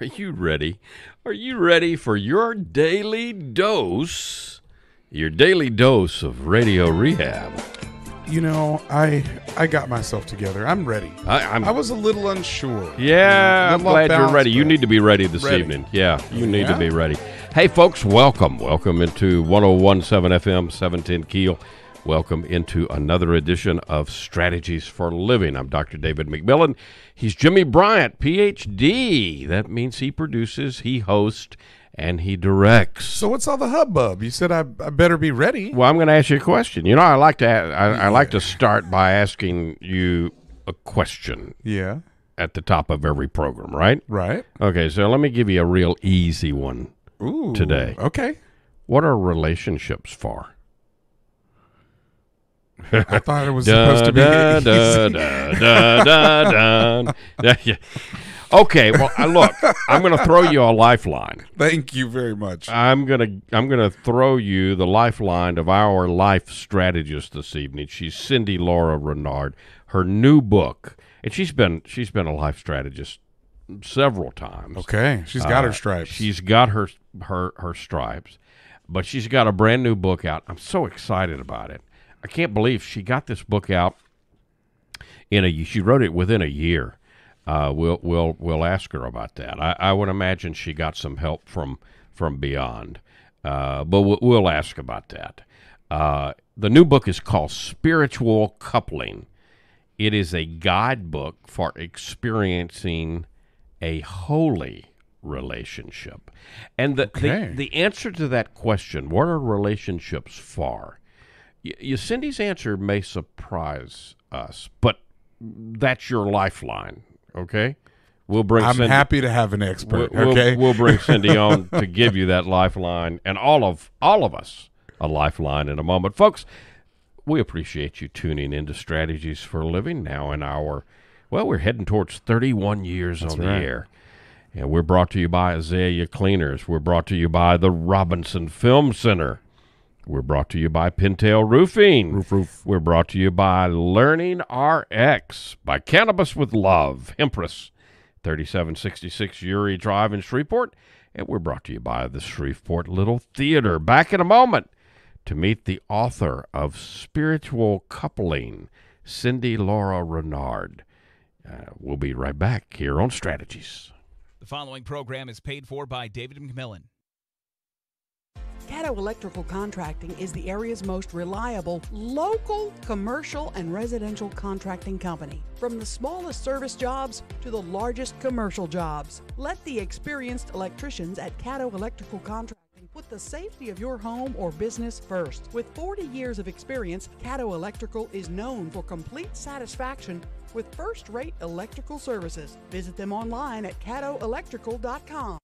Are you ready? Are you ready for your daily dose? Your daily dose of radio rehab. You know, I I got myself together. I'm ready. I, I'm. I was a little unsure. yeah, I'm glad you're ready. You need to be ready this Ready. evening. Yeah, you need to be ready. Hey, folks, welcome. Welcome into 1017 FM, 710 Keel. Welcome into another edition of Strategies for Living. I'm Dr. David McMillan. He's Jimmie Bryant, PhD. That means he produces, he hosts, and he directs. So what's all the hubbub? You said I, I better be ready. Well, I'm going to ask you a question. You know, I like to I, I like to start by asking you a question Yeah. at the top of every program, right? Right. Okay, so let me give you a real easy one. Ooh. Today. Okay. What are relationships for? I thought it was supposed to be da, da, da, da, da, da. Yeah. Okay, well, I look, I'm going to throw you a lifeline. Thank you very much. I'm gonna I'm gonna throw you the lifeline of our life strategist this evening. She's Cindy Lora-Renard. Her new book, and she's been she's been a life strategist several times. Okay. She's got Uh, her stripes. She's got her her her stripes, but she's got a brand new book out. I'm so excited about it. I can't believe she got this book out in a. She wrote it within a year. Uh, we'll we'll we'll ask her about that. I, I would imagine she got some help from from beyond, uh, but we'll, we'll ask about that. Uh, the new book is called Spiritual Coupling. It is a guidebook for experiencing a holy relationship. And the, Okay. the, the answer to that question, what are relationships for? Cindy's answer may surprise us, but that's your lifeline, okay? We'll bring I'm Cindy, happy to have an we'll, expert. we'll- okay. we'll bring Cindy on to give you that lifeline and all of all of us a lifeline in a moment. Folks, we appreciate you tuning into Strategies for Living now in our well, we're heading towards 31 years on the air. And we're brought to you by Azalea Cleaners. We're brought to you by the Robinson Film Center. We're brought to you by Pintail Roofing. Roof, roof. We're brought to you by Learning RX, by Cannabis with Love, Hempress, 3766 Youree Drive in Shreveport. And we're brought to you by the Shreveport Little Theater. Back in a moment to meet the author of Spiritual Coupling, Cindy Lora-Renard. Uh, we'll be right back here on Strategies. The following program is paid for by David McMillan. Caddo Electrical Contracting is the area's most reliable local commercial and residential contracting company. From the smallest service jobs to the largest commercial jobs, let the experienced electricians at Caddo Electrical Contracting put the safety of your home or business first. With 40 years of experience, Caddo Electrical is known for complete satisfaction with first-rate electrical services. Visit them online at caddoelectrical.com.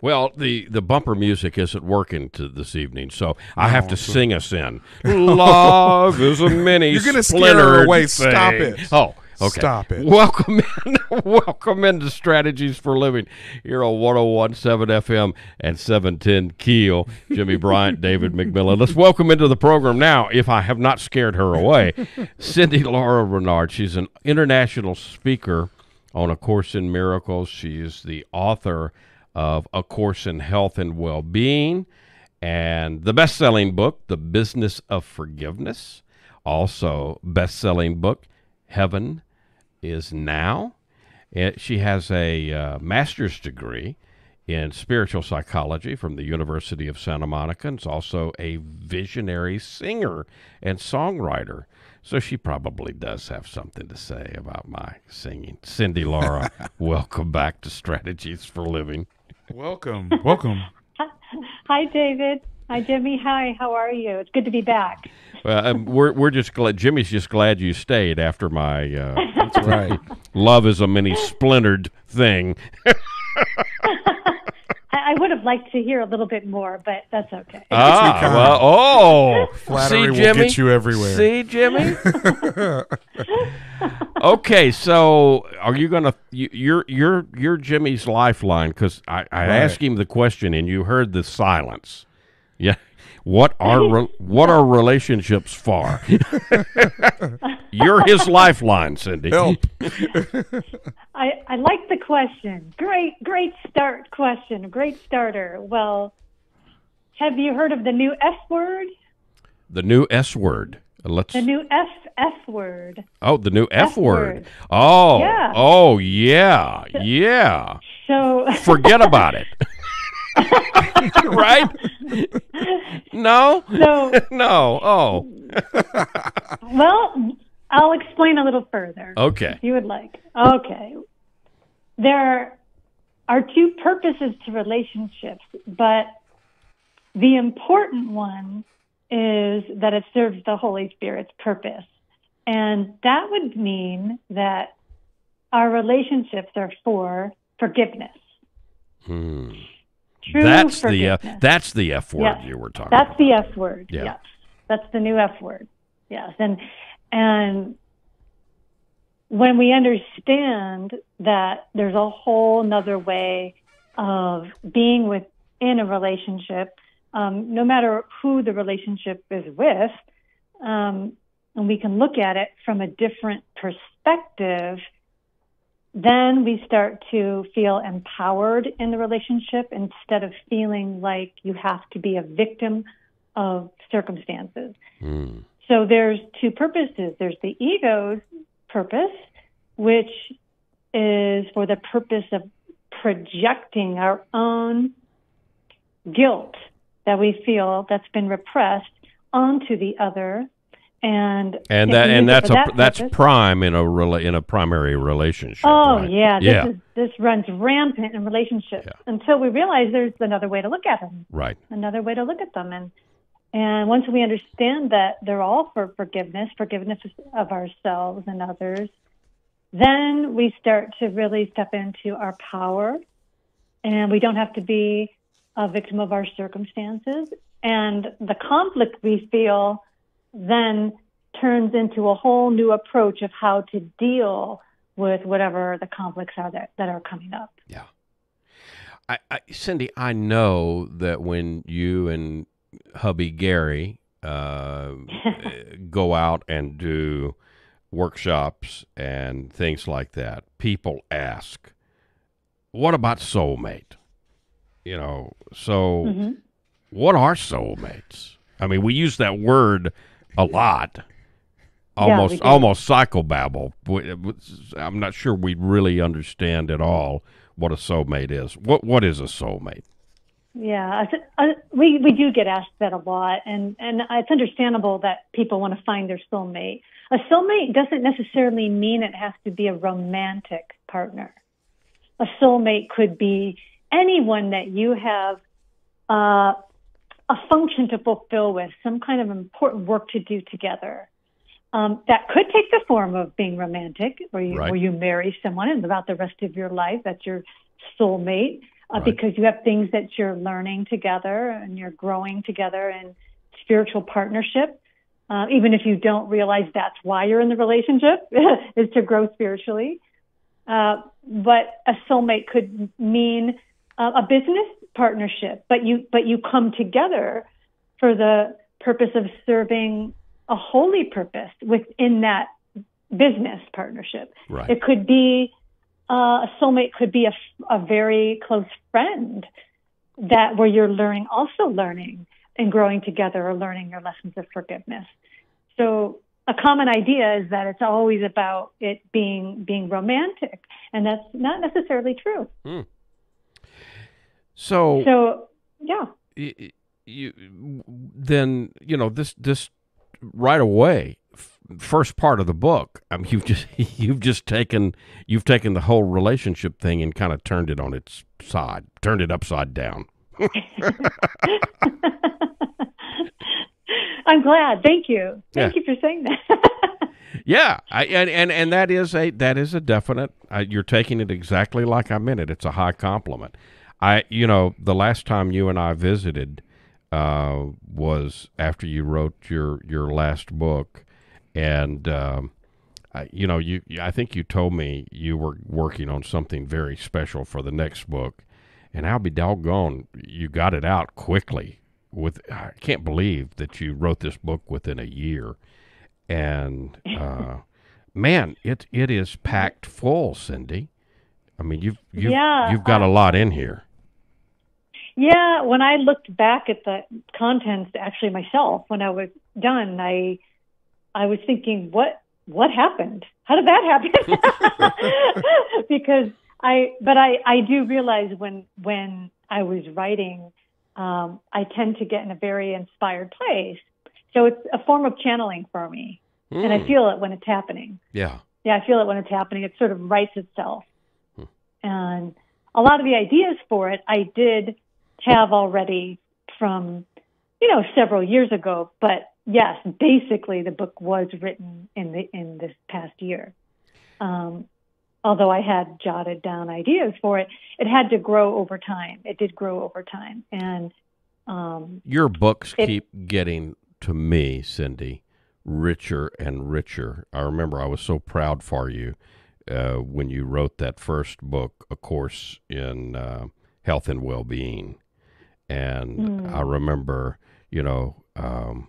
Well, the, the bumper music isn't working to this evening, so I have to oh. sing us in. Love is a mini You're gonna scare her splintered away. Stop it. Oh, Okay. Stop it. Welcome in. welcome into Strategies for Living here on 1017 FM and 710 Keel. Jimmie Bryant, David McMillan. Let's welcome into the program now, if I have not scared her away, Cindy Lora-Renard. She's an international speaker on A Course in Miracles. She is the author of A Course in Health and Well-Being and the best-selling book, The Business of Forgiveness. Also, best-selling book, Heaven is Now. It, she has a uh, master's degree in spiritual psychology from the University of Santa Monica and is also a visionary singer and songwriter. So she probably does have something to say about my singing. Cindy Lora, welcome back to Strategies for Living. Welcome. Welcome. Hi, David. Hi, Jimmy. Hi, how are you? It's good to be back. Well, um, we're we're just glad. Jimmy's just glad you stayed after my uh, That's right. love is a many splintered thing. I, I would have liked to hear a little bit more, but that's okay. Ah, well, oh, Flattery see, will Jimmy? get you everywhere. See, Jimmy. okay, so are you gonna? You, you're you're you're Jimmy's lifeline because I, I Right. asked him the question and you heard the silence. Yeah. What are re- what are relationships for? You're his lifeline, Cindy. Help. I, I like the question. Great, great start question. Great starter. Well, have you heard of the new F word? The new S word. Let's. The new F F word. oh, the new F, F word. word. Oh. Yeah. Oh yeah. Yeah. So Forget about it. right? No. so No. Oh. well, I'll explain a little further. Okay. if you would like. Okay. There are two purposes to relationships, but the important one is that it serves the Holy Spirit's purpose. And that would mean that our relationships are for forgiveness. Hmm. True That's the uh, that's the F word Yes. you were talking about. That's about. the F word. Yeah. Yes. That's the new F word. Yes. And and when we understand that there's a whole nother way of being within a relationship, um, no matter who the relationship is with, um, and we can look at it from a different perspective, then we start to feel empowered in the relationship instead of feeling like you have to be a victim of circumstances. Hmm. So there's two purposes. There's the ego's purpose, which is for the purpose of projecting our own guilt that we feel that's been repressed onto the other. And And that and that's a that that's prime in a rela- in a primary relationship. Oh right? yeah, this yeah, is this runs rampant in relationships Yeah. until we realize there's another way to look at them, right. another way to look at them, and and once we understand that they're all for forgiveness, forgiveness of ourselves and others, then we start to really step into our power, and we don't have to be a victim of our circumstances, and the conflict we feel then turns into a whole new approach of how to deal with whatever the conflicts are that, that are coming up. Yeah. I, I, Cindy, I know that when you and hubby Gary uh, go out and do workshops and things like that, people ask, "What about soulmate?" You know, so Mm-hmm. what are soulmates? I mean, we use that word a lot. Almost, do. almost psychobabble. I'm not sure we really understand at all what a soulmate is. What What is a soulmate? Yeah, I- we we do get asked that a lot, and and it's understandable that people want to find their soulmate. A soulmate doesn't necessarily mean it has to be a romantic partner. A soulmate could be anyone that you have uh, a function to fulfill with, some kind of important work to do together. Um, that could take the form of being romantic, where you Right. where you marry someone and about the rest of your life, that's your soulmate, uh, Right. because you have things that you're learning together and you're growing together in spiritual partnership. uh, even if you don't realize that's why you're in the relationship, is to grow spiritually. Uh, but a soulmate could mean uh, a business partnership, but you but you come together for the purpose of serving a holy purpose within that business partnership. Right. It could be uh, a soulmate could be a, a very close friend that where you're learning also learning and growing together or learning your lessons of forgiveness. So a common idea is that it's always about it being being romantic, and that's not necessarily true. So, So yeah, y- y- you then you know this this right away f- first part of the book i mean you've just you've just taken you've taken the whole relationship thing and kind of turned it on its side turned it upside down I'm glad. Thank you. Thank Yeah. you for saying that. yeah I, and, and and that is a that is a definite uh, you're taking it exactly like i meant it it's a high compliment i you know the last time you and i visited uh, was after you wrote your your last book. And um, I, you know you I think you told me you were working on something very special for the next book. And I'll be doggone you got it out quickly with I can't believe that you wrote this book within a year. And uh, man it it is packed full Cindy. I mean you've you've, Yeah, you've got a uh, lot in here yeah, when I looked back at the contents, actually myself, when I was done, I I was thinking, what what happened? How did that happen? because I, but I I do realize when when I was writing, um, I tend to get in a very inspired place. So it's a form of channeling for me, and I Mm, feel it when it's happening. yeah Yeah, I feel it when it's happening. It sort of writes itself. And a lot of the ideas for it I did have already from, you know, several years ago. But yes, basically the book was written in the in this past year. Um, although I had jotted down ideas for it, it had to grow over time. It did grow over time, and um, Your books It- keep getting to me, Cindy, richer and richer. I remember I was so proud for you uh, when you wrote that first book, A Course in uh, Health and Well-Being, and I remember, you know, um,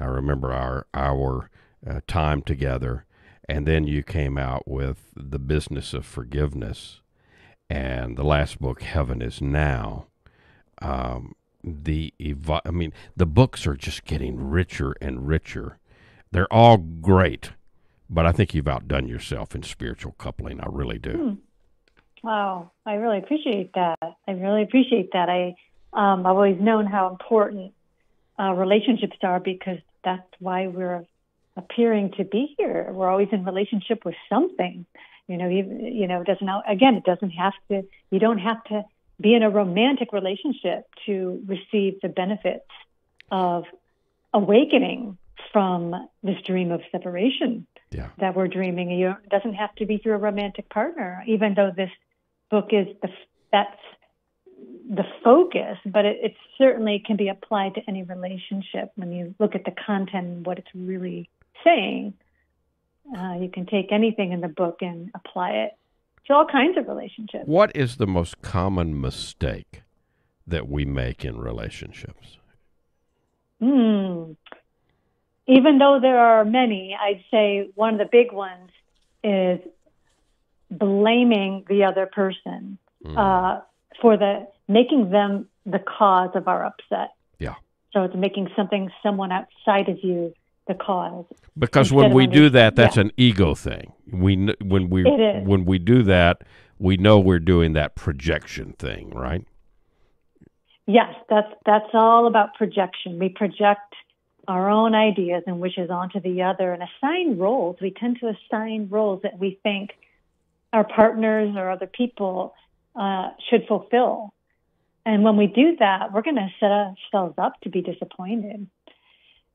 I remember our our uh, time together, and then you came out with the business of forgiveness, and the last book, Heaven is Now um, the evo- I mean, the books are just getting richer and richer. They're all great, but I think you've outdone yourself in spiritual coupling. I really do. Wow, I really appreciate that. I really appreciate that. I um, I've always known how important uh, relationships are because that's why we're appearing to be here. We're always in relationship with something. You know, you, you know, it doesn't again. It doesn't have to. You don't have to be in a romantic relationship to receive the benefits of awakening from this dream of separation Yeah. that we're dreaming. You it doesn't have to be through a romantic partner, even though this book is the that's the focus, but it, it certainly can be applied to any relationship when you look at the content and what it's really saying. Uh, you can take anything in the book and apply it to all kinds of relationships. What is the most common mistake that we make in relationships? Hmm. Even though there are many, I'd say one of the big ones is blaming the other person uh, for the making them the cause of our upset. Yeah. So it's making something someone outside of you the cause. Because when we do that, that's yeah. an ego thing. We when we It is. when we do that, we know we're doing that projection thing, right? Yes, that's that's all about projection. We project our own ideas and wishes onto the other and assign roles. We tend to assign roles that we think our partners or other people uh, should fulfill. And when we do that, we're going to set ourselves up to be disappointed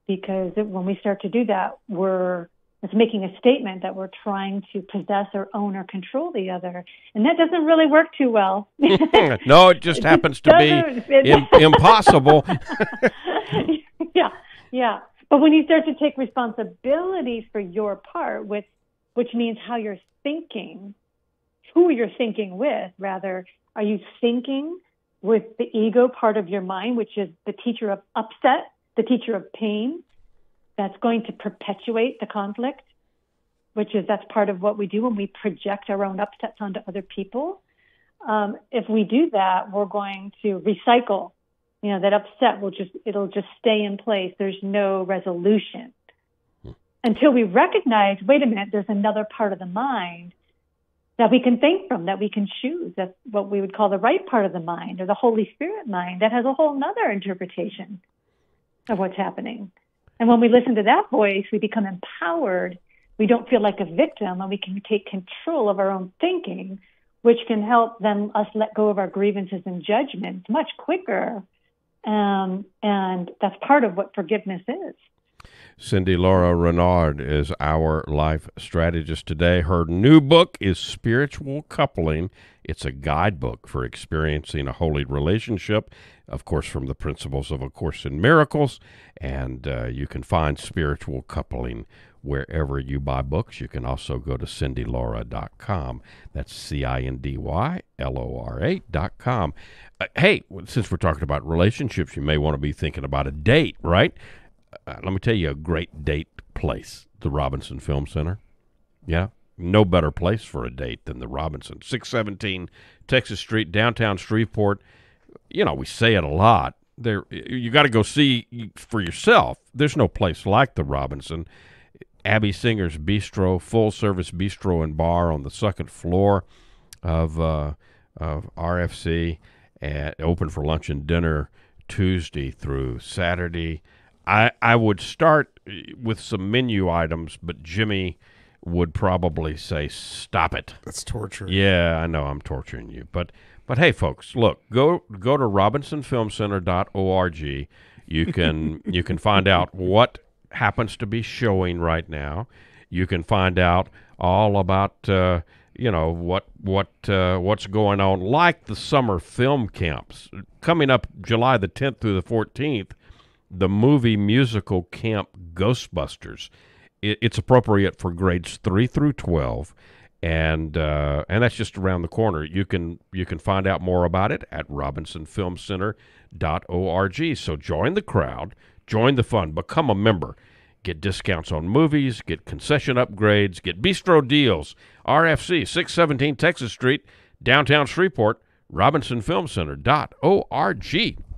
because when we start to do that, we're it's making a statement that we're trying to possess or own or control the other, and that doesn't really work too well. no, it just It happens just to be Im- impossible. yeah, yeah. But when you start to take responsibility for your part, which which means how you're thinking, who you're thinking with, rather, are you thinking with the ego part of your mind, which is the teacher of upset, the teacher of pain, that's going to perpetuate the conflict, which is that's part of what we do when we project our own upsets onto other people. Um, if we do that, we're going to recycle. You know, that upset will just it'll just stay in place. There's no resolution until we recognize, wait a minute, there's another part of the mind that we can think from, that we can choose. That's what we would call the right part of the mind or the Holy Spirit mind that has a whole other interpretation of what's happening. And when we listen to that voice, we become empowered. We don't feel like a victim and we can take control of our own thinking, which can help then us let go of our grievances and judgments much quicker. Um, and that's part of what forgiveness is. Cindy Lora-Renard is our life strategist today. Her new book is Spiritual Coupling. It's a guidebook for experiencing a holy relationship, of course, from the principles of A Course in Miracles. And uh, you can find Spiritual Coupling wherever you buy books. You can also go to cindylora.com. That's C I N D Y L O R A.com. Uh, hey, since we're talking about relationships, you may want to be thinking about a date, right? Uh, let me tell you a great date place, the Robinson Film Center. Yeah, no better place for a date than the Robinson. 617 Texas Street, downtown Shreveport. You know, we say it a lot. There, you got to go see for yourself. There's no place like the Robinson. Abby Singer's Bistro, full service bistro and bar on the second floor of uh, of RFC, and open for lunch and dinner Tuesday through Saturday. I I would start with some menu items, but Jimmy would probably say, "Stop it." That's torture. Yeah, I know I'm torturing you, but but hey, folks, look go go to RobinsonFilmCenter.org. You can you can find out what happens to be showing right now. You can find out all about uh, you know what what uh, what's going on, like the summer film camps coming up July the 10th through the 14th the movie musical camp Ghostbusters. It, it's appropriate for grades three through twelve, and uh, and that's just around the corner. You can you can find out more about it at RobinsonFilmCenter.org. So join the crowd, join the fun, become a member. Get discounts on movies, get concession upgrades, get bistro deals. RFC 617 Texas Street, downtown Shreveport, RobinsonFilmCenter.org.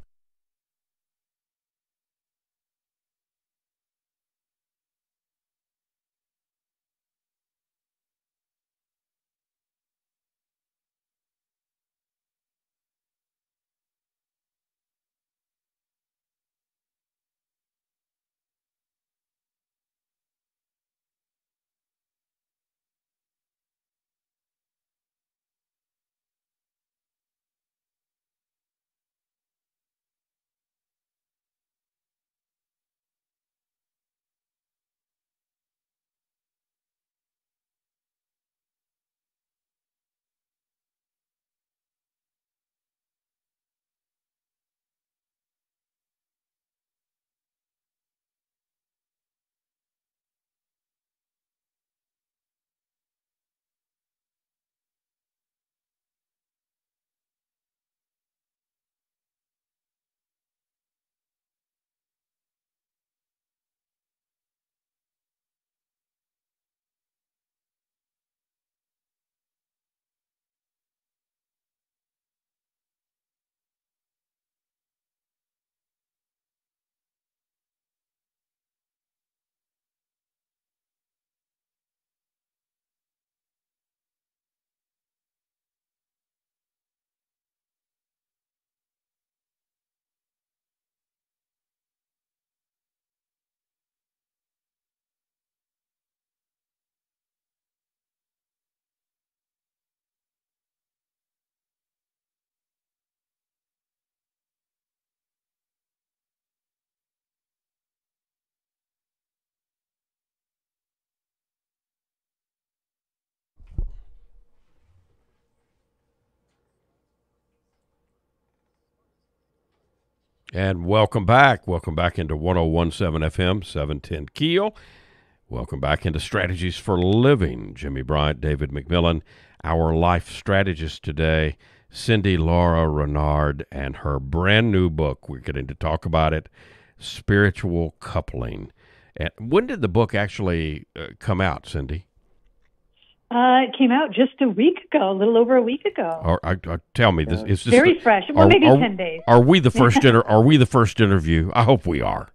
And welcome back. Welcome back into 1017 FM, 710 Keel. Welcome back into Strategies for Living. Jimmie Bryant, David McMillan, our life strategist today, Cindy Lora-Renard, and her brand new book. We're getting to talk about it Spiritual Coupling. And when did the book actually uh, come out, Cindy? Uh, it came out just a week ago, a little over a week ago. Or, tell me, this is this Very the- fresh. Well, are- maybe are- 10 days. Are we the first inter- Are we the first interview? I hope we are.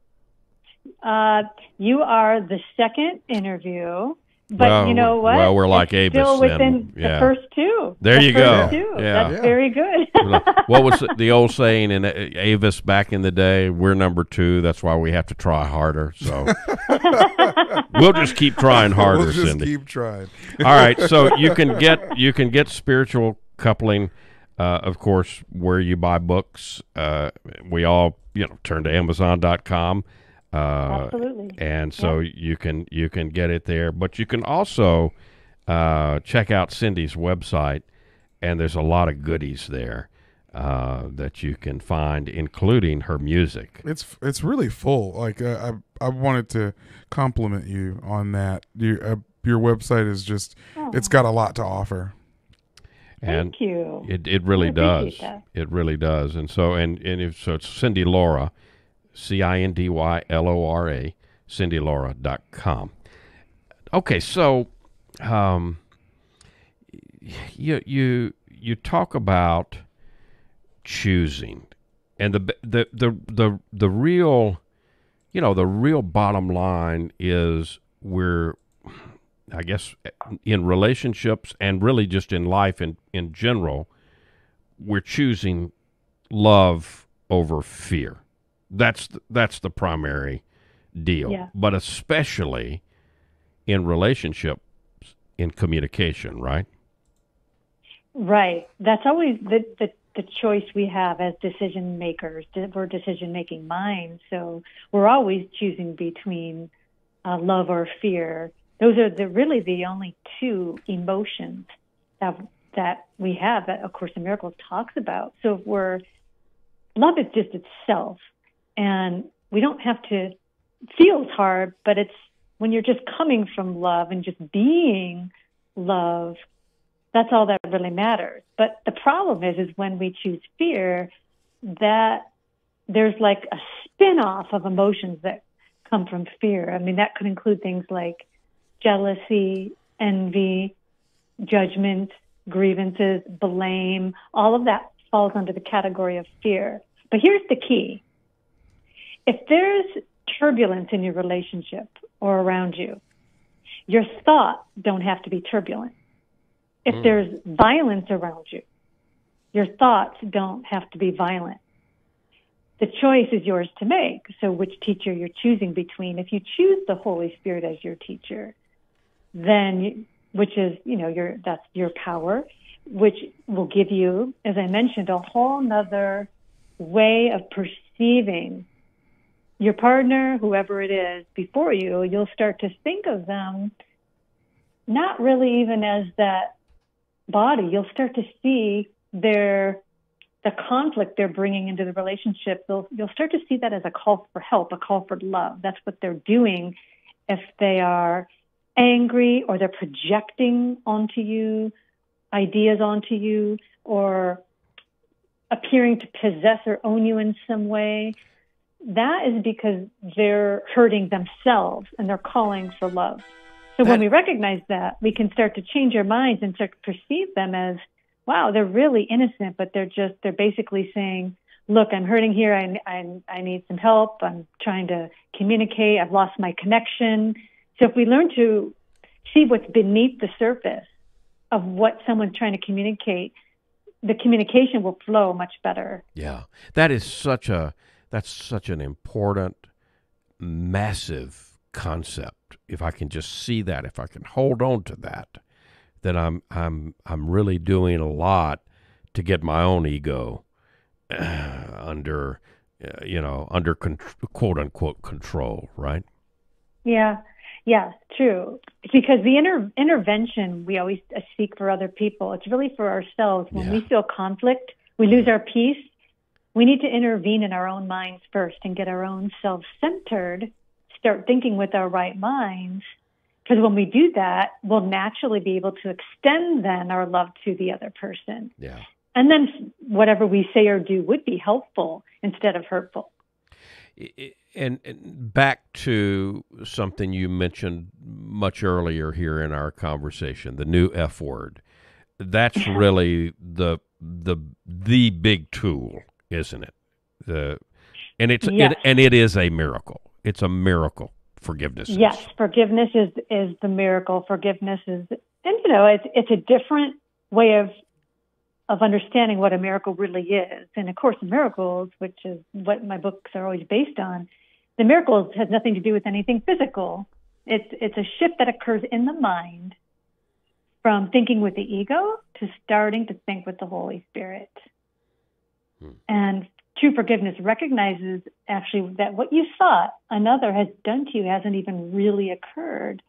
Uh, you are the second interview, but Well, you know what? well, we're like it's Avis still then. within Yeah. the first two. There The you first go. Two. Yeah. That's Yeah. very good. what was the old saying in Avis back in the day? We're number two. That's why we have to try harder. So we'll just keep trying harder, we'll just Cindy. keep trying. All right. So you can get you can get spiritual coupling, uh, of course, where you buy books. Uh, we all you know turn to Amazon.com. Uh, Absolutely. and so you can you can get it there but you can also uh, check out cindy's website and there's a lot of goodies there uh, that you can find including her music It's it's really full. Like uh, I I wanted to compliment you on that. You, uh, your website is just it's got a lot to offer. and Thank you. it, it really I does that. it really does and so and, and if, so it's cindy lora c-i-n-d-y-l-o-r-a cindylora.com okay so um, you you you talk about choosing and the the the the the real you know the real bottom line is we're i guess in relationships and really just in life in in general we're choosing love over fear that's th- that's the primary deal Yeah. but especially in relationships in communication right Right. That's always the, the, the choice we have as decision makers. We're decision making minds. So we're always choosing between uh, love or fear. Those are the, really the only two emotions that, that we have that A Course in Miracles talks about. So if we're, love is just itself. And we don't have to, feels hard, but it's when you're just coming from love and just being love that's all that really matters. But the problem is, is when we choose fear, that there's like a spin off of emotions that come from fear. I mean, that could include things like jealousy, envy, judgment, grievances, blame. All of that falls under the category of fear. But here's the key. If there's turbulence in your relationship or around you, your thoughts don't have to be turbulent if hmm. there's violence around you, your thoughts don't have to be violent. The choice is yours to make. So, which teacher you're choosing between? If you choose the Holy Spirit as your teacher, then, which is, you know, your that's your power, which will give you, as I mentioned, a whole nother way of perceiving your partner, whoever it is, before you. You'll start to think of them not really even as that body, you'll start to see their the conflict they're bringing into the relationship. You'll you'll start to see that as a call for help, a call for love. That's what they're doing if they are angry or they're projecting onto you ideas onto you or appearing to possess or own you in some way. That is because they're hurting themselves and they're calling for love. So when we recognize that, we can start to change our minds and start to perceive them as, wow, they're really innocent, but they're just, they're basically saying, look, I'm hurting here. I, I, I need some help. I'm trying to communicate. I've lost my connection. So if we learn to see what's beneath the surface of what someone's trying to communicate, the communication will flow much better. Yeah, that is such a that's such an important, massive concept. If I can just see that, if I can hold on to that, then I'm I'm I'm really doing a lot to get my own ego uh, under, uh, you know, under con- quote unquote control. Right? Yeah. Yes, true. Because the inter- intervention we always uh, seek for other people, it's really for ourselves. When we Yeah. feel conflict, we lose our peace. We need to intervene in our own minds first and get our own self centered, start thinking with our right minds. Because when we do that, we'll naturally be able to extend then our love to the other person. Yeah. And then whatever we say or do would be helpful instead of hurtful. And, and, back to something you mentioned much earlier here in our conversation, the new F word. That's really the the the big tool, isn't it? The and it's yes. it, and it is a miracle. It's a miracle. Forgiveness. Yes, forgiveness is is the miracle. Forgiveness is, and you know, it's it's a different way of of understanding what a miracle really is. And of course, miracles, which is what my books are always based on, the miracles has nothing to do with anything physical. It's it's a shift that occurs in the mind from thinking with the ego to starting to think with the Holy Spirit. Hmm. And true forgiveness recognizes actually that what you thought another has done to you hasn't even really occurred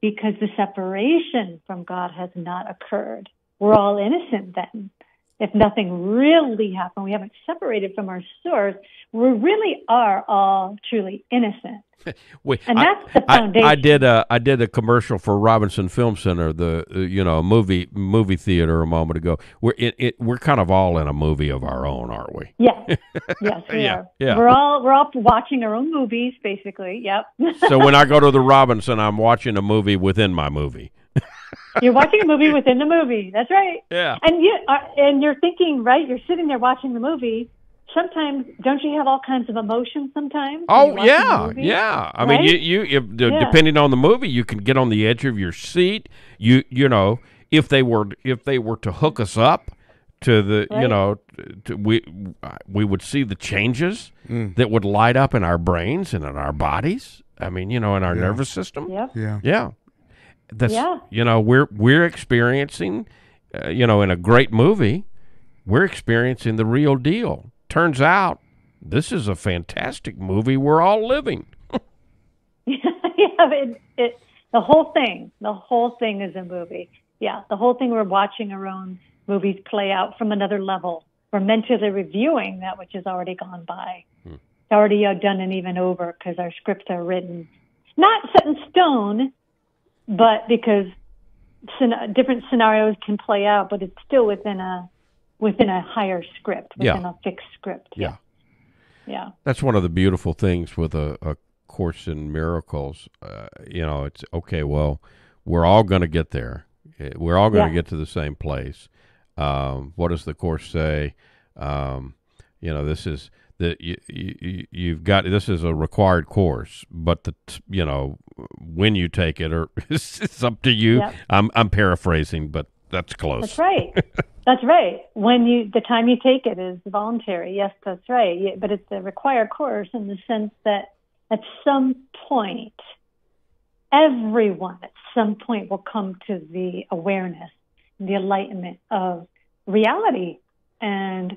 because the separation from God has not occurred we're all innocent then. If nothing really happened, we haven't separated from our source, we really are all truly innocent. Wait, and that's the foundation. I, I, did a I did a commercial for Robinson Film Center, the uh, you know movie movie theater a moment ago. We're it, it, we're kind of all in a movie of our own, aren't we? Yes, yes, we yeah, are. Yeah. We're all we're all watching our own movies, basically. Yep. so when I go to the Robinson, I'm watching a movie within my movie. you're watching a movie within the movie. That's right. Yeah. And you are, and you're thinking, right? You're sitting there watching the movie. Sometimes, don't you have all kinds of emotions? Sometimes. Oh yeah, yeah. I right? mean, you, you, if, yeah. depending on the movie, you can get on the edge of your seat. You, you know, if they were, if they were to hook us up to the, right. you know, to, we, we would see the changes mm. that would light up in our brains and in our bodies. I mean, you know, in our yeah. nervous system. Yep. Yeah. Yeah. That's yeah. you know we're we're experiencing, uh, you know, in a great movie, we're experiencing the real deal. Turns out, this is a fantastic movie we're all living. yeah, it, it, the whole thing, the whole thing is a movie. Yeah, the whole thing we're watching our own movies play out from another level. We're mentally reviewing that which has already gone by. Hmm. It's already uh, done and even over because our scripts are written, not set in stone, but because different scenarios can play out, but it's still within a within a higher script, within yeah. a fixed script. Yeah. Yeah. That's one of the beautiful things with a, a course in miracles. Uh, you know, it's okay. Well, we're all going to get there. Eh, we're all going to yeah. get to the same place. Um, what does the course say? Um, you know, this is that you, you you've got this is a required course, but the you know when you take it or it's up to you. Yep. I'm I'm paraphrasing, but that's close. That's right. that's right. When you the time you take it is voluntary. Yes, that's right. But it's a required course in the sense that at some point, everyone at some point will come to the awareness, the enlightenment of reality and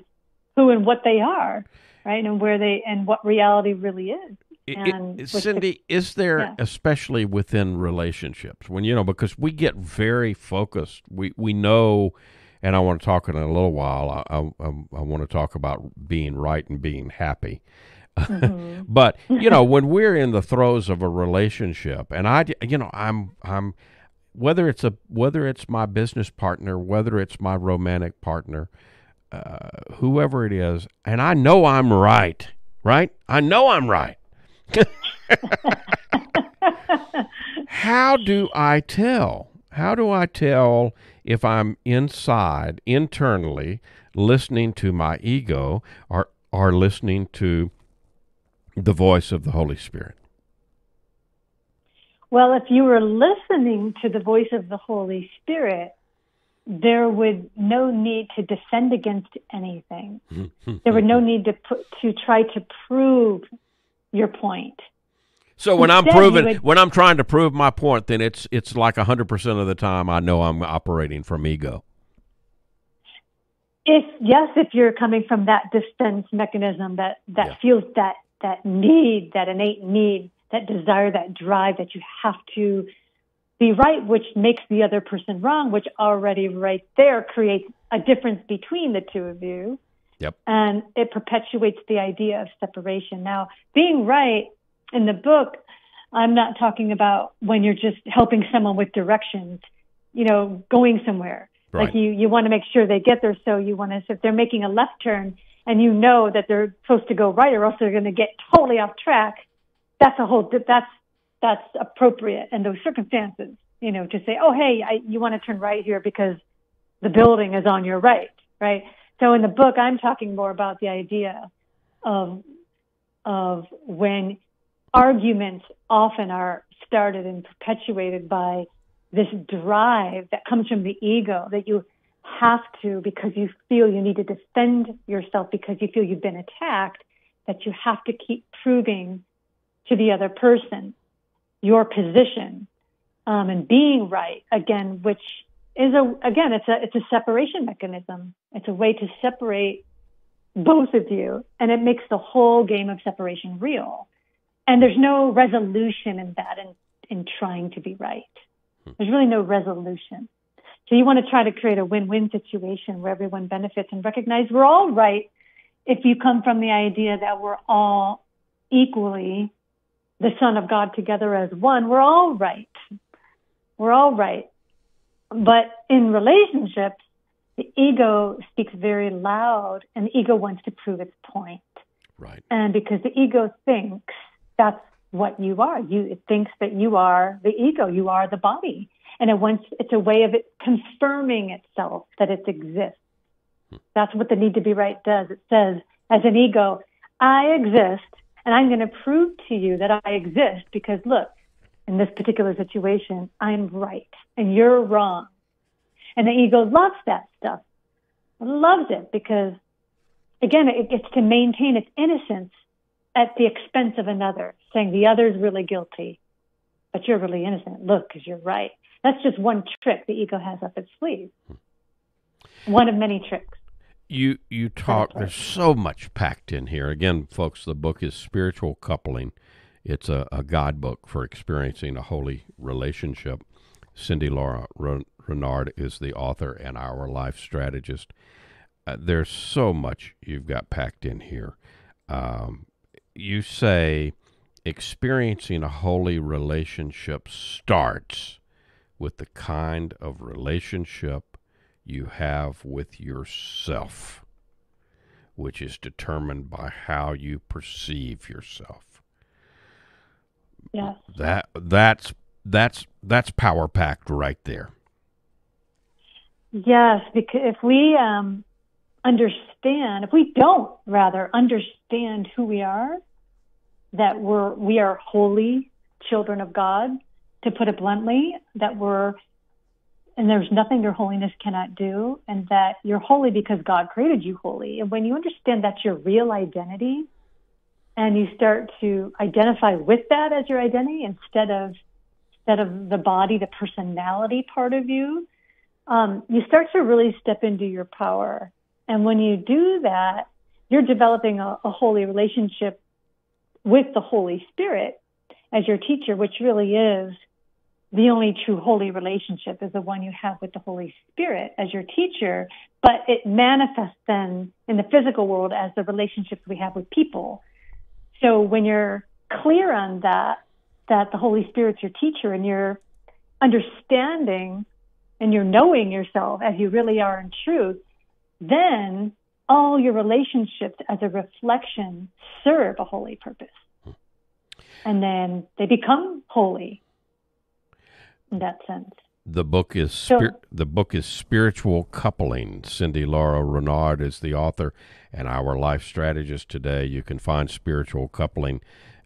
who and what they are, right? And where they and what reality really is. And it, Cindy, the, is there, yeah. especially within relationships, when you know, because we get very focused, we we know, and I want to talk in a little while. I I, I want to talk about being right and being happy. Mm-hmm. but you know, when we're in the throes of a relationship, and I, you know, I'm I'm whether it's a whether it's my business partner, whether it's my romantic partner, uh, whoever it is, and I know I'm right, right? I know I'm right. How do I tell? How do I tell if I'm inside, internally, listening to my ego or, or listening to the voice of the Holy Spirit? Well, if you were listening to the voice of the Holy Spirit, there would no need to defend against anything. there would no need to put, to try to prove your point. So when I'm proving, would- when I'm trying to prove my point, then it's it's like hundred percent of the time I know I'm operating from ego. If yes, if you're coming from that defense mechanism that that Yeah. feels that that need, that innate need, that desire, that drive that you have to be right, which makes the other person wrong, which already right there creates a difference between the two of you. Yep. And it perpetuates the idea of separation. Now, being right in the book, I'm not talking about when you're just helping someone with directions, you know, going somewhere. Right. Like you, you want to make sure they get there. So you want to, if they're making a left turn and you know that they're supposed to go right or else they're going to get totally off track, that's a whole, that's, that's appropriate in those circumstances, you know, to say, oh, hey, I, you want to turn right here because the building is on your right, right? So in the book, I'm talking more about the idea of of when arguments often are started and perpetuated by this drive that comes from the ego that you have to because you feel you need to defend yourself because you feel you've been attacked that you have to keep proving to the other person your position um, and being right again which is a again it's a it's a separation mechanism. It's a way to separate both of you, and it makes the whole game of separation real. And there's no resolution in that in in trying to be right. There's really no resolution. So you want to try to create a win-win situation where everyone benefits and recognize we're all right if you come from the idea that we're all equally the Son of God together as one. We're all right. We're all right. But in relationships, the ego speaks very loud and the ego wants to prove its point. Right. And because the ego thinks that's what you are. You it thinks that you are the ego, you are the body. And it wants it's a way of it confirming itself that it exists. Hmm. That's what the need to be right does. It says, as an ego, I exist and I'm going to prove to you that I exist because look, in this particular situation, I'm right and you're wrong. And the ego loves that stuff. Loves it because, again, it gets to maintain its innocence at the expense of another, saying the other's really guilty, but you're really innocent. Look, because you're right. That's just one trick the ego has up its sleeve. One of many tricks. You you talk. There's so much packed in here. Again, folks, the book is spiritual coupling. It's a, a guidebook for experiencing a holy relationship. Cindy Laura Renard is the author and our life strategist. Uh, there's so much you've got packed in here. Um, you say experiencing a holy relationship starts with the kind of relationship you have with yourself, which is determined by how you perceive yourself. Yes. That that's that's that's power packed right there. Yes, because if we um, understand, if we don't rather understand who we are, that we're we are holy children of God, to put it bluntly, that we're and there's nothing your holiness cannot do, and that you're holy because God created you holy. And when you understand that's your real identity, and you start to identify with that as your identity instead of instead of the body, the personality part of you, um, you start to really step into your power. And when you do that, you're developing a, a holy relationship with the Holy Spirit as your teacher, which really is the only true holy relationship is the one you have with the Holy Spirit as your teacher, but it manifests then in the physical world as the relationships we have with people. So when you're clear on that, that the Holy Spirit's your teacher and you're understanding and you're knowing yourself as you really are in truth, then all your relationships as a reflection serve a holy purpose. Hmm. And then they become holy in that sense. The book is So- the book is spiritual coupling. Cindy Lora-Renard is the author and our life strategist today. You can find spiritual coupling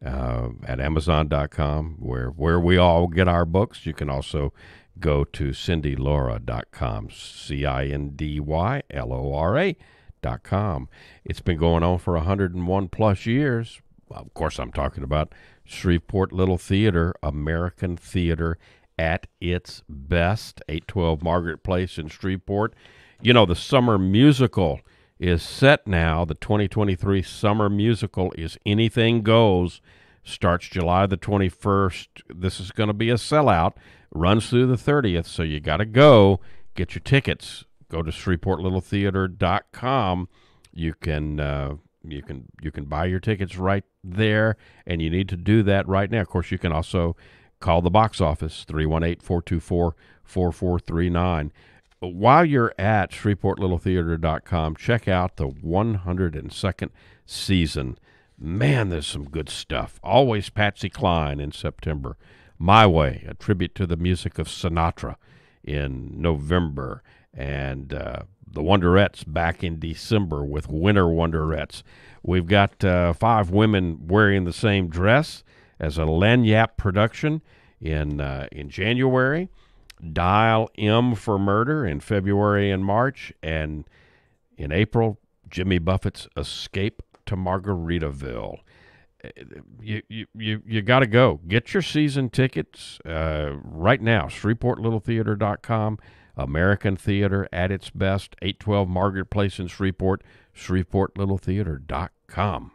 uh, at Amazon.com, where where we all get our books. You can also go to CindyLora.com, C I N D Y L O R A dot com. It's been going on for 101 plus years. Of course, I'm talking about Shreveport Little Theater, American theater at its best. 812 Margaret Place in Shreveport. You know, the summer musical is set now. The 2023 summer musical is Anything Goes. Starts July the 21st. This is going to be a sellout. Runs through the 30th, so you got to go get your tickets. Go to ShreveportLittleTheatre.com. you can uh, you can you can buy your tickets right there, and you need to do that right now. Of course, you can also call the box office 318-424-4439. While you're at ShreveportLittleTheatre.com, check out the 102nd season. Man, there's some good stuff. Always Patsy Cline in September. My Way, a tribute to the music of Sinatra in November. And uh, the Wonderettes back in December with Winter Wonderettes. We've got uh, five women wearing the same dress as a Lagniappe production in uh, in January. Dial M for Murder in February and March, and in April, Jimmy Buffett's Escape to Margaritaville. Uh, You you you, you got to go. Get your season tickets uh, right now. ShreveportLittleTheatre.com. American Theater at its best. 812 Margaret Place in Shreveport. ShreveportLittleTheatre.com.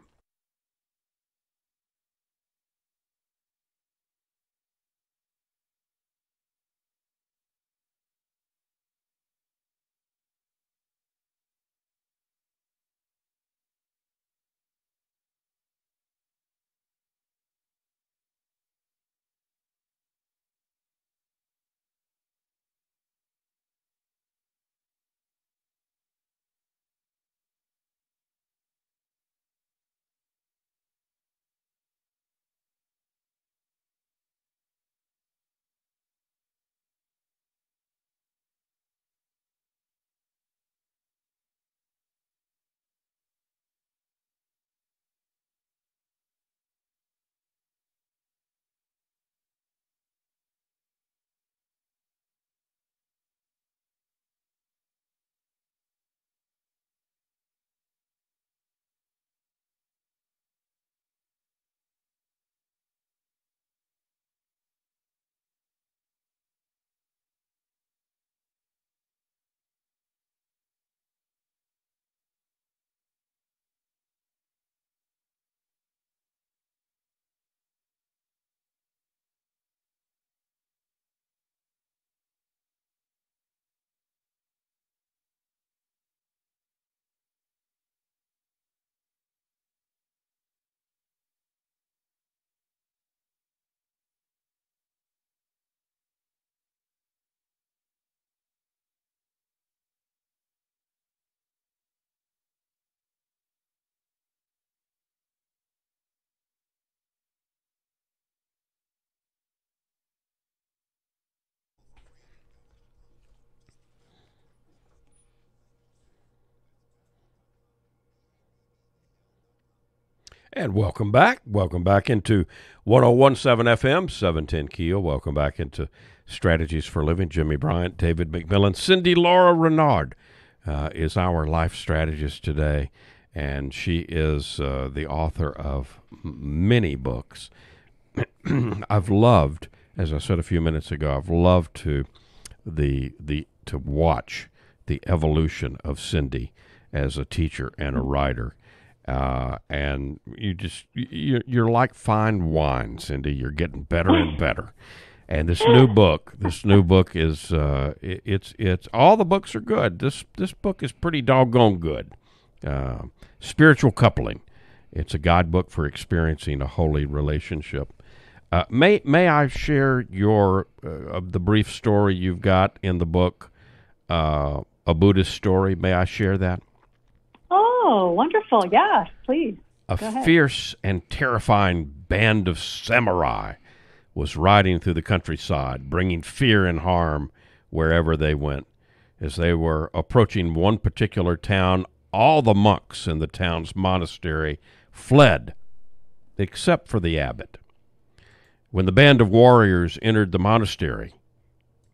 And welcome back. Welcome back into 1017 FM, 710 Keel. Welcome back into Strategies for Living. Jimmie Bryant, David McMillian, Cindy Lora-Renard uh, is our life strategist today. And she is uh, the author of many books. I've loved, as I said a few minutes ago, I've loved to the the to watch the evolution of Cindy as a teacher and a writer. Uh, and you just you, you're like fine wine, Cindy. You're getting better and better. And this new book, this new book is uh, it, it's it's all the books are good. This this book is pretty doggone good. Uh, spiritual coupling. It's a guidebook for experiencing a holy relationship. Uh, may may I share your uh, the brief story you've got in the book, uh, a Buddhist story? May I share that? Oh, wonderful. Yes, please. A fierce and terrifying band of samurai was riding through the countryside, bringing fear and harm wherever they went. As they were approaching one particular town, all the monks in the town's monastery fled, except for the abbot. When the band of warriors entered the monastery,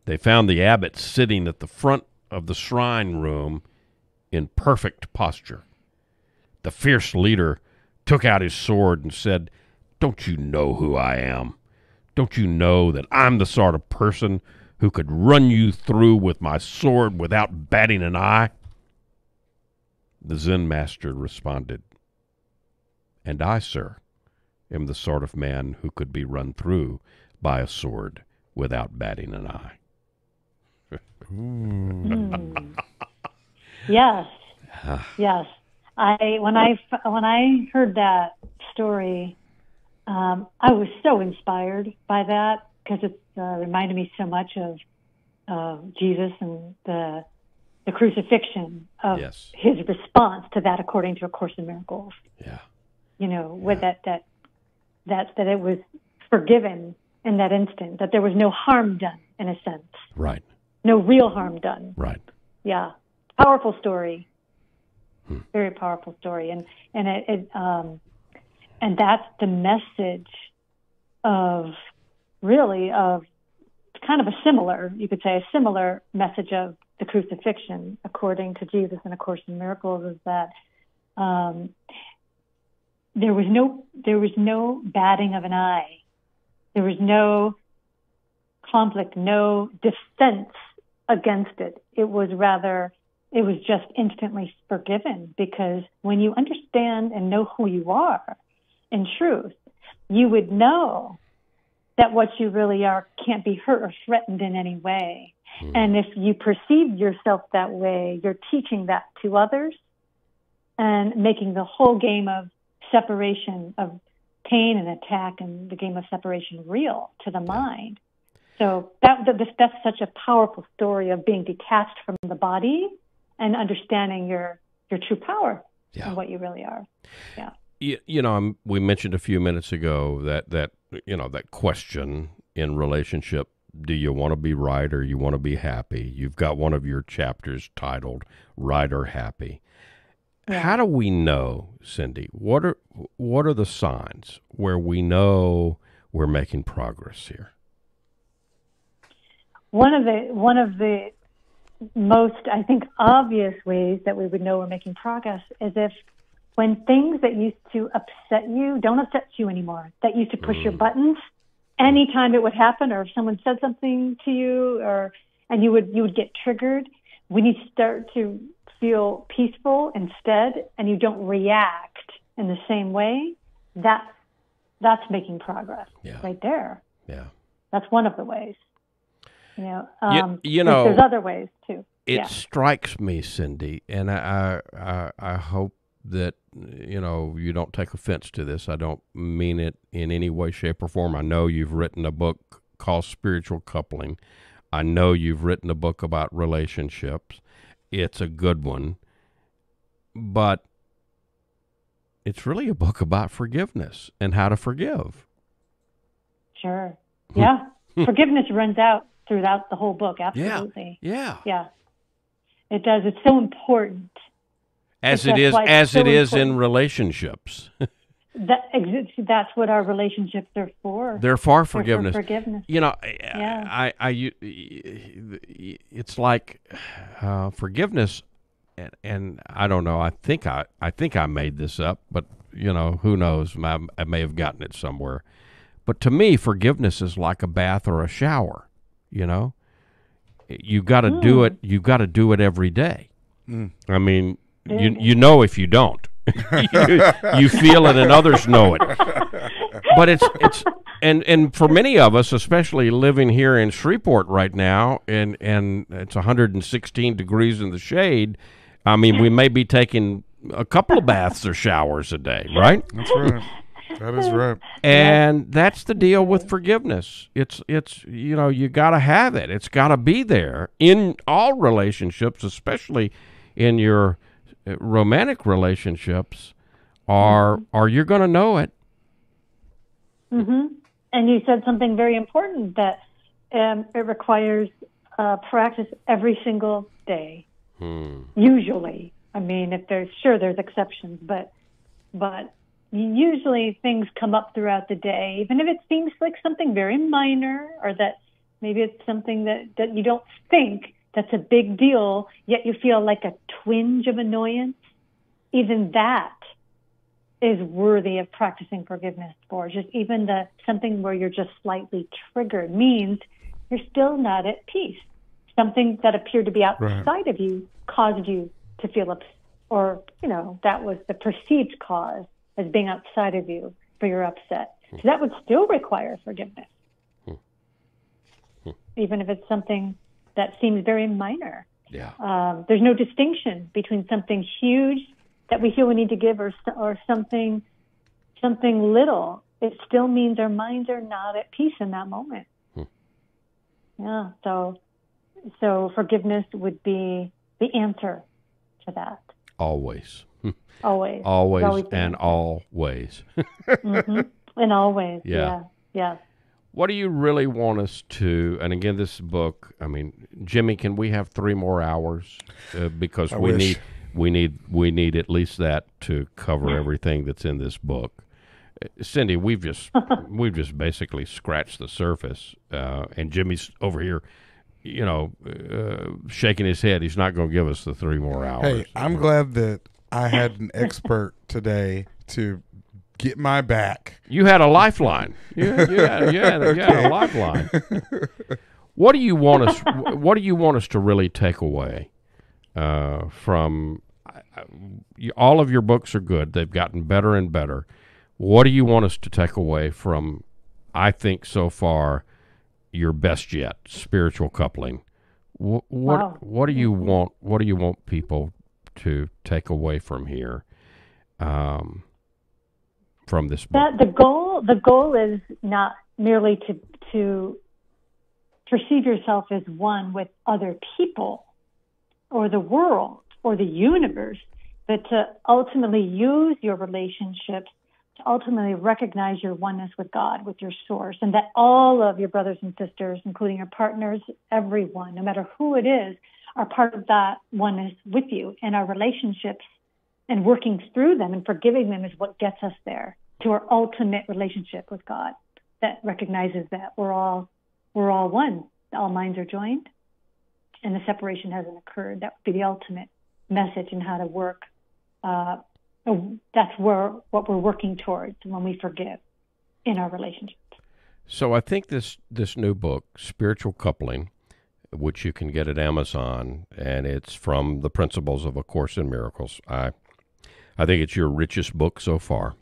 they found the abbot sitting at the front of the shrine room in perfect posture. The fierce leader took out his sword and said, Don't you know who I am? Don't you know that I'm the sort of person who could run you through with my sword without batting an eye? The Zen master responded, And I, sir, am the sort of man who could be run through by a sword without batting an eye. Hmm. Yes. Ah. yes. I when I when I heard that story, um, I was so inspired by that because it uh, reminded me so much of uh, Jesus and the the crucifixion of Yes. his response to that, according to A Course in Miracles. Yeah. You know, with that that that that it was forgiven in that instant, that there was no harm done in a sense, Right. no real harm done. Right. Yeah, powerful story. Very powerful story, and and it, it um, and that's the message of really of kind of a similar, you could say, a similar message of the crucifixion, according to Jesus and A Course in Miracles, is that um, there was no there was no batting of an eye, there was no conflict, no defense against it. It was rather, it was just instantly forgiven because when you understand and know who you are in truth, you would know that what you really are can't be hurt or threatened in any way. Hmm. And if you perceive yourself that way, you're teaching that to others and making the whole game of separation of pain and attack and the game of separation real to the mind. So that, that that's such a powerful story of being detached from the body and understanding your your true power Yeah. and what you really are. Yeah. you, you know, I'm, we mentioned a few minutes ago that that you know that question in relationship: Do you want to be right or you want to be happy? You've got one of your chapters titled "Right or Happy." Yeah. How do we know, Cindy? What are what are the signs where we know we're making progress here? One of the one of the most I think obvious ways that we would know we're making progress is if when things that used to upset you don't upset you anymore, that used to push your mm. buttons, anytime it would happen, or if someone said something to you, or and you would you would get triggered, when you start to feel peaceful instead, and you don't react in the same way, that's that's making progress Yeah. right there. Yeah. That's one of the ways. You know, um, you there's- know, there's other ways too. It yeah. strikes me, Cindy, and I, I I I hope that you know you don't take offense to this. I don't mean it in any way, shape, or form. I know you've written a book called Spiritual Coupling. I know you've written a book about relationships. It's a good one, but it's really a book about forgiveness and how to forgive. Sure. Yeah. Forgiveness runs out throughout the whole book. Absolutely. Yeah, Yeah. It does. It's so important. as it is it's as so it is in relationships. That. That's what our relationships are for. They're for They're for forgiveness. forgiveness. You know, Yeah. I, I, you- it's like uh, forgiveness, and, and I don't know. I think I, I think I made this up, but you know, who knows? I, I may have gotten it somewhere. But to me, forgiveness is like a bath or a shower. You know, you got to do hmm. it. You got to do it every day. Hmm. I mean, you you know if you don't, you, you feel it, and others know it but it's it's and and for many of us, especially living here in Shreveport right now, and and it's 116 degrees in the shade. I mean, we may be taking a couple of baths or showers a day, right? That's right. That is right. And that's the deal with forgiveness. It's it's you know you got to have it. It's got to be there in all relationships, especially in your uh, romantic relationships, or or you're going to know it. Mhm. And you said something very important that um, it requires uh, practice every single day. Usually, I mean, if there's sure there's exceptions, but but usually things come up throughout the day, even if it seems like something very minor or that maybe it's something that that you don't think that's a big deal, yet you feel like a twinge of annoyance. Even that is worthy of practicing forgiveness for. Just even the something where you're just slightly triggered means you're still not at peace. Something that appeared to be outside of you caused you to feel upset, or you know that was the perceived cause as being outside of you for your upset. So that would still require forgiveness, even if it's something that seems very minor. Yeah. Um, there's no distinction between something huge that we feel we need to give or or something something little, it still means our minds are not at peace in that moment. Hmm. Yeah, so so forgiveness would be the answer to that. Always. Always. always, Always and answer. always. hmm In all ways. Yeah. Yeah. What do you really want us to? And again, this book. I mean, Jimmy, can we have three more hours? Uh, because I we wish. need we need we need at least that to cover everything that's in this book. Uh, Cindy, we've just we've just basically scratched the surface, uh, and Jimmy's over here, you know, uh, shaking his head. He's not going to give us the three more hours. Hey, I'm glad that I had an expert today to get my back. You had a lifeline. You, you, had, you, had, you had a lifeline. What do you want us? What do you want us to really take away uh, from? I- I- All of your books are good. They've gotten better and better. What do you want us to take away from? I think so far, your best yet, spiritual coupling. What what, Wow. what do you want? What do you want people to take away from here? Um, from this book. That the goal the goal is not merely to to perceive yourself as one with other people or the world or the universe, but to ultimately use your relationships to ultimately recognize your oneness with God, with your source, and that all of your brothers and sisters, including your partners, everyone, no matter who it is, are part of that oneness with you. And our relationships and working through them and forgiving them is what gets us there to our ultimate relationship with God that recognizes that we're all we're all one. All minds are joined and the separation hasn't occurred. That would be the ultimate message in how to work. Uh, that's where what we're working towards when we forgive in our relationships. So I think this this new book, Spiritual Coupling, which you can get at Amazon, and it's from the Principles of A Course in Miracles. I I think it's your richest book so far.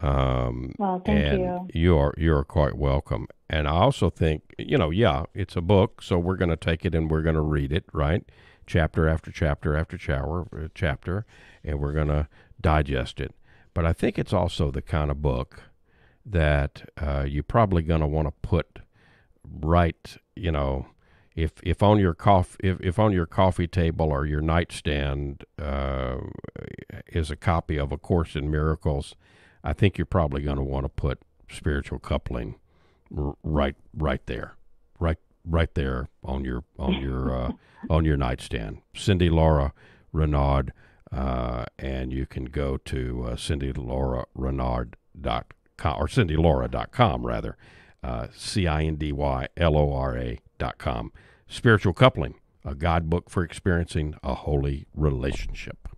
Um, Well, thank and you. you are you are quite welcome. And I also think you know, yeah, it's a book, so we're going to take it and we're going to read it, right? Chapter after chapter after chapter, uh, chapter, and we're going to digest it. But I think it's also the kind of book that uh, you're probably going to want to put right, you know, if if on your coff if, if on your coffee table or your nightstand uh, is a copy of A Course in Miracles, I think you're probably going to want to put spiritual coupling r- right right there, right right there on your on your uh, on your nightstand. Cindy Laura Renard, uh, and you can go to uh, cindylorarenard.com or cindy cindylora.com rather, uh, c i n d y l o r a dot com. Spiritual coupling, a guidebook for experiencing a holy relationship.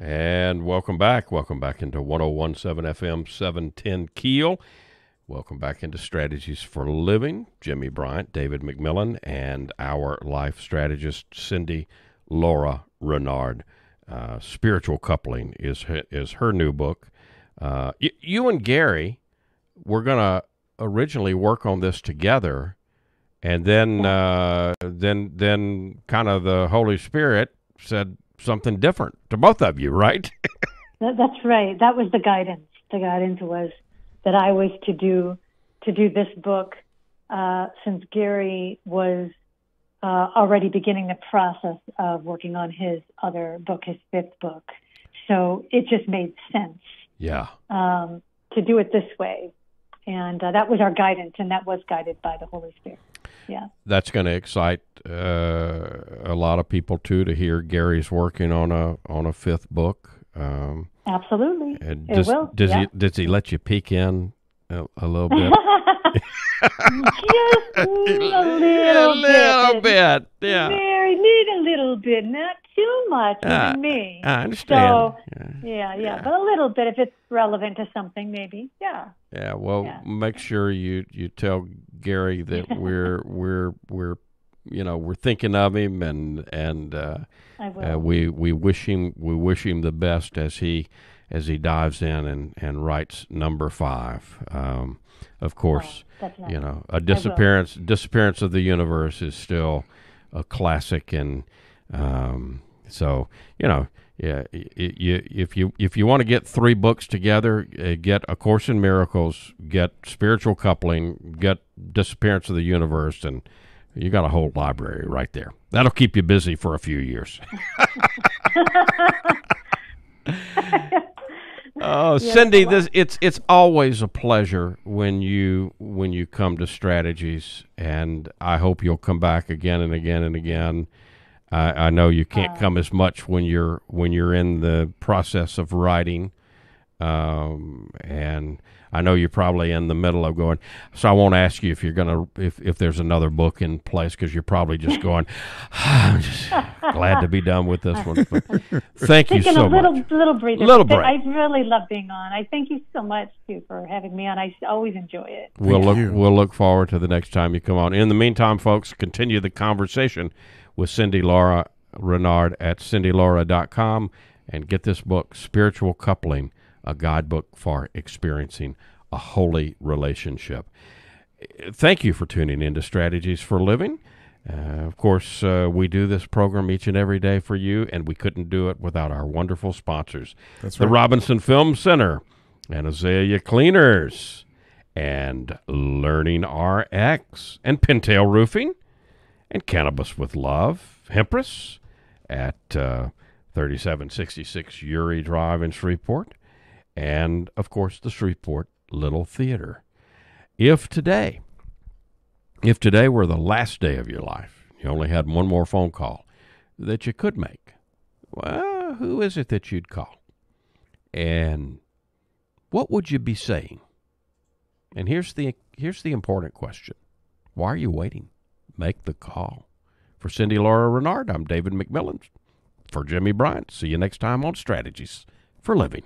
And welcome back. Welcome back into 1017 FM 710 Keel. Welcome back into Strategies for Living. Jimmie Bryant, David McMillian, and our life strategist, Cindy Laura Renard. Uh, Spiritual Coupling is is her new book. Uh, y- you and Gary were going to originally work on this together, and then uh, then then kind of the Holy Spirit said something different to both of you, right? That, that's right. That was the guidance. The guidance was that I was to do to do this book uh, since Gary was uh, already beginning the process of working on his other book, his fifth book. So it just made sense yeah. um, to do it this way, and uh, that was our guidance, and that was guided by the Holy Spirit. Yeah. That's going to excite uh, a lot of people too to hear Gary's working on a on a fifth book. Um, Absolutely. and It does, will, does yeah. he does he let you peek in a, a little bit? Just a little, a little bit. bit. Yeah. Very need a little bit, not too much, Ah, even me. I understand. So, yeah. yeah, yeah, but a little bit if it's relevant to something, maybe. Yeah. Yeah, well, Yeah. make sure you you tell Gary that we're we're we're you know we're thinking of him and and uh, I will. uh, we we wish him we wish him the best as he as he dives in and and writes number five. Um, of course, Oh, you know a disappearance disappearance of the universe is still a classic and um, so you know yeah you, if you if you want to get three books together uh, get a course in miracles get spiritual coupling get disappearance of the universe and you got a whole library right there. That'll keep you busy for a few years Oh, Cindy, this it's it's always a pleasure when you when you come to strategies, and I hope you'll come back again and again and again. I, I know you can't come as much when you're when you're in the process of writing, um, and I know you're probably in the middle of going. So I won't ask you if you're gonna if if there's another book in place because you're probably just going. Ah, I'm just glad to be done with this one. But thank you Taking so a little much. little breather. Little break. I really love being on. I thank you so much too for having me on. I always enjoy it. We'll Thank look. you. We'll look forward to the next time you come on. In the meantime, folks, continue the conversation with Cindy Laura Renard at cindylora.com and get this book, Spiritual Coupling, a guidebook for experiencing a holy relationship. Thank you for tuning into Strategies for Living. Uh, of course, uh, we do this program each and every day for you, and we couldn't do it without our wonderful sponsors That's the. Robinson Film Center, and Azalea Cleaners, and Learning RX, and Pintail Roofing, and Cannabis with Love, Hempress, at uh, 3766 Youree Drive in Shreveport, and of course the Shreveport Little Theater. If today, if today were the last day of your life, you only had one more phone call that you could make, well, who is it that you'd call? And what would you be saying? And here's the here's the important question. Why are you waiting? Make the call. For Cindy Lora-Renard, I'm David McMillian. For Jimmie Bryant, see you next time on Strategies for Living.